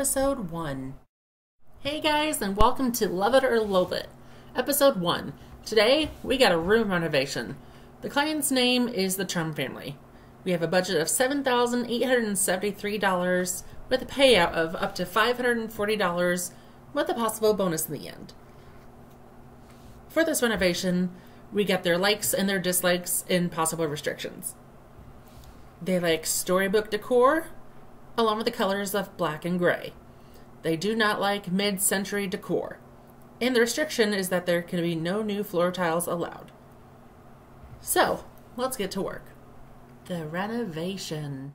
episode 1. Hey guys, and welcome to Love It or Loathe It, episode 1. Today, we got a room renovation. The client's name is the Charm family. We have a budget of $7,873 with a payout of up to $540 with a possible bonus in the end. For this renovation, we get their likes and their dislikes and possible restrictions. They like storybook decor, along with the colors of black and gray. They do not like mid century decor, and the restriction is that there can be no new floor tiles allowed. So, let's get to work. The renovation.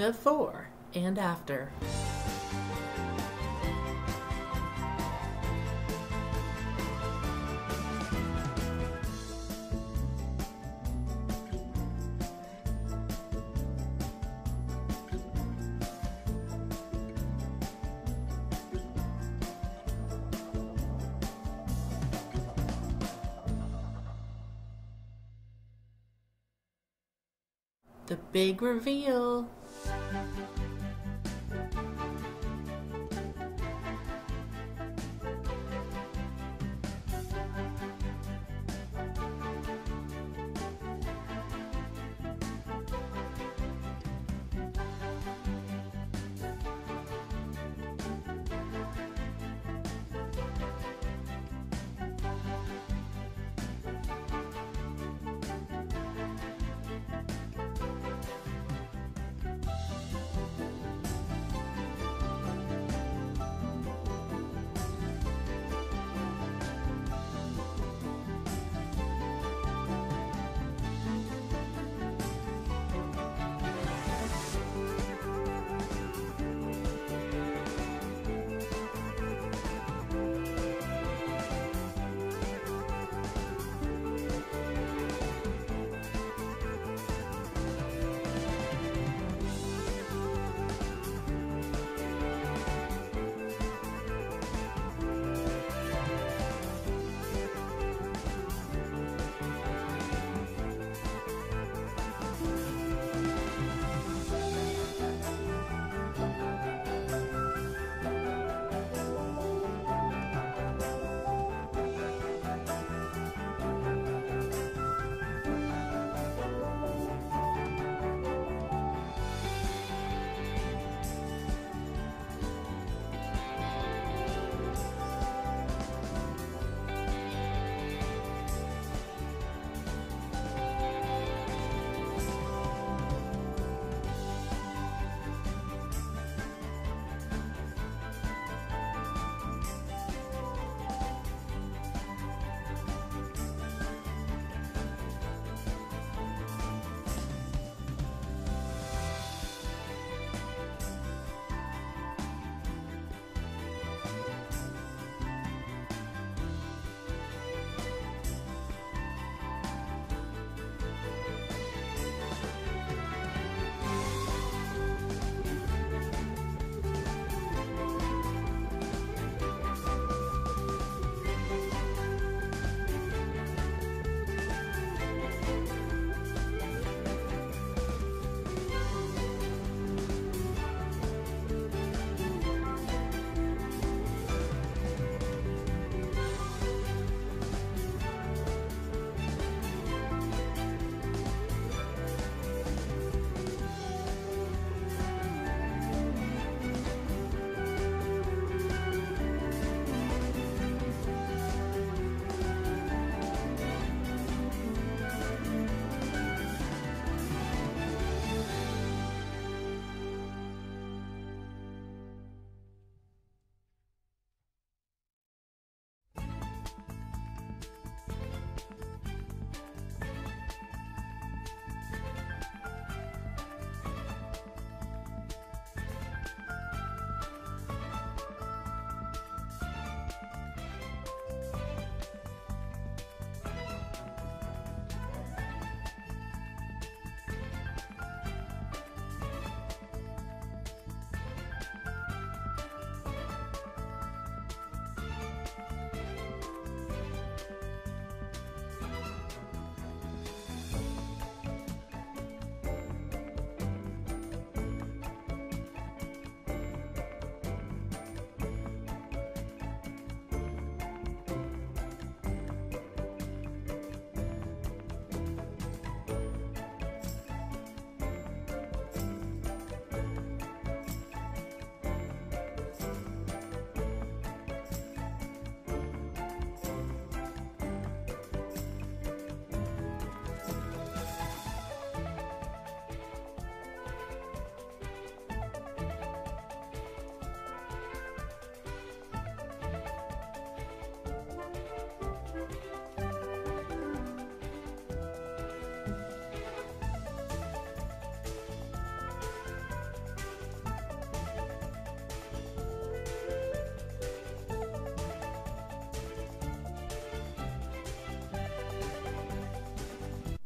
Before and after. The big reveal. Thank you.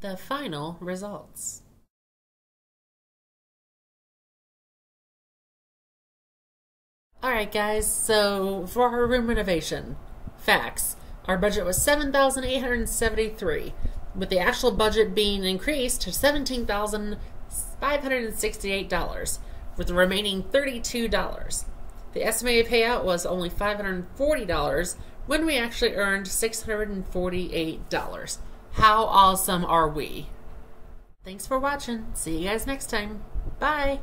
The final results. Alright guys, so for our room renovation, facts. Our budget was 7873 with the actual budget being increased to $17,568, with the remaining $32. The estimated payout was only $540 when we actually earned $648. How awesome are we? Thanks for watching. See you guys next time. Bye.